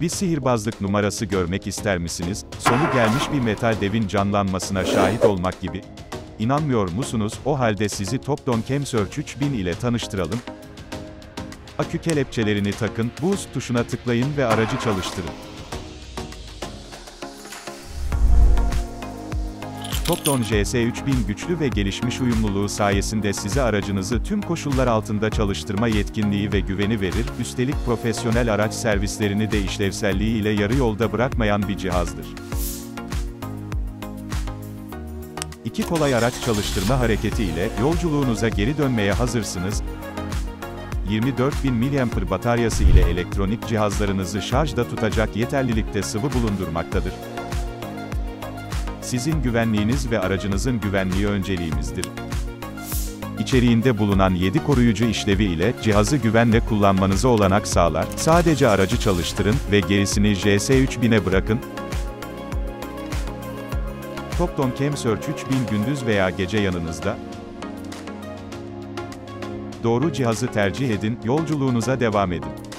Bir sihirbazlık numarası görmek ister misiniz? Sonu gelmiş bir metal devin canlanmasına şahit olmak gibi. İnanmıyor musunuz? O halde sizi Topdon Chemsearch 3000 ile tanıştıralım. Akü kelepçelerini takın, boost tuşuna tıklayın ve aracı çalıştırın. Topdon JS3000 güçlü ve gelişmiş uyumluluğu sayesinde size aracınızı tüm koşullar altında çalıştırma yetkinliği ve güveni verir, üstelik profesyonel araç servislerini de işlevselliği ile yarı yolda bırakmayan bir cihazdır. İki kolay araç çalıştırma hareketi ile yolculuğunuza geri dönmeye hazırsınız. 24.000 mAh bataryası ile elektronik cihazlarınızı şarjda tutacak yeterlilikte sıvı bulundurmaktadır. Sizin güvenliğiniz ve aracınızın güvenliği önceliğimizdir. İçeriğinde bulunan 7 koruyucu işlevi ile cihazı güvenle kullanmanıza olanak sağlar. Sadece aracı çalıştırın ve gerisini JS3000'e bırakın. Topdon Chemsearch 3000 gündüz veya gece yanınızda. Doğru cihazı tercih edin, yolculuğunuza devam edin.